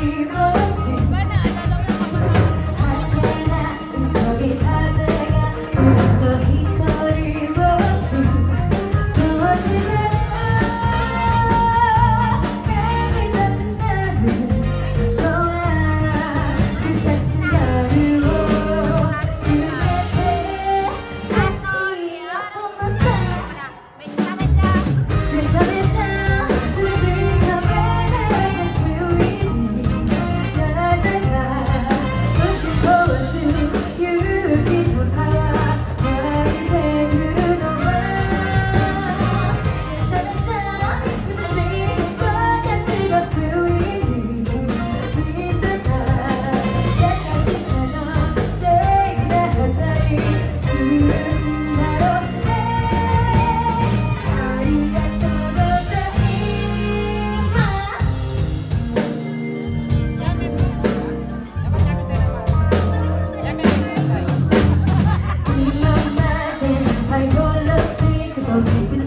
Thank you. I'll